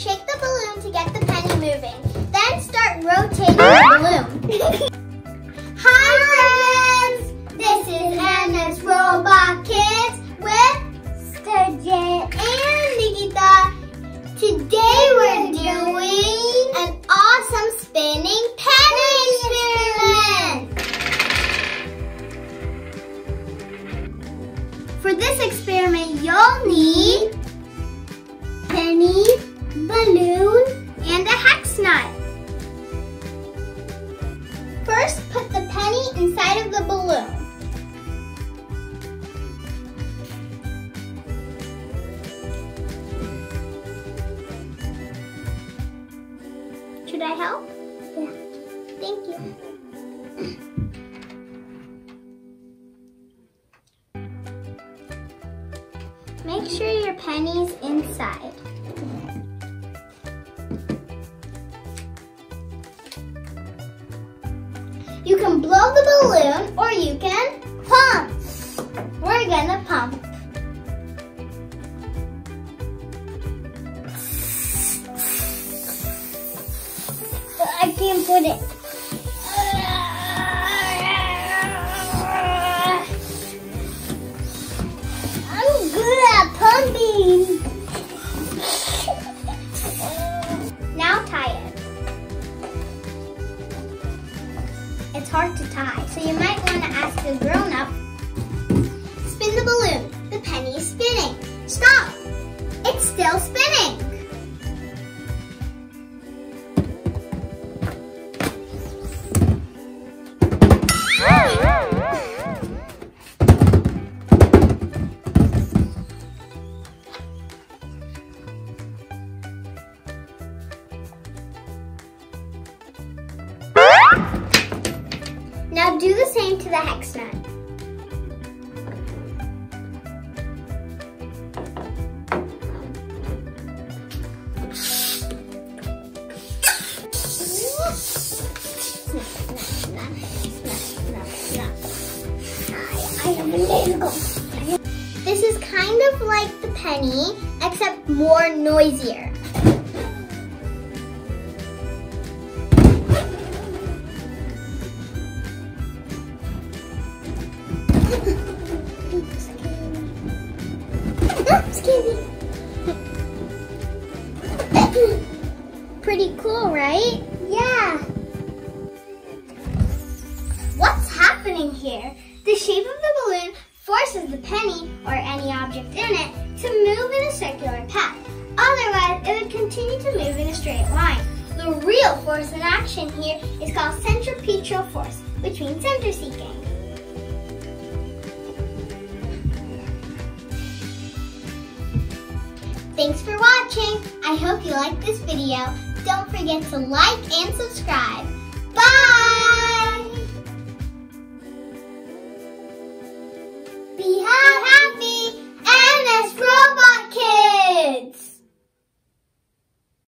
Shake the balloon to get the penny moving. Then start rotating the balloon. Hi friends! This is NS Robot Kidz with Sturgeon and Nikita. Today we're doing an awesome spinning penny experiment. For this experiment, you'll need Should I help? Yeah. Thank you. Make sure your penny's inside. You can blow the balloon or you can pump. I can't put it. I'm good at pumping. now tie it. It's hard to tie, so you might want to ask a grown-up. Spin the balloon. The penny is spinning. Stop! It's still spinning. Now do the same to the hex nut. This is kind of like the penny, except more noisier. Pretty cool, right? Yeah. What's happening here? The shape of the balloon forces the penny, or any object in it, to move in a circular path. Otherwise, it would continue to move in a straight line. The real force in action here is called centripetal force, which means center seeking. Thanks for watching. I hope you liked this video. Don't forget to like and subscribe.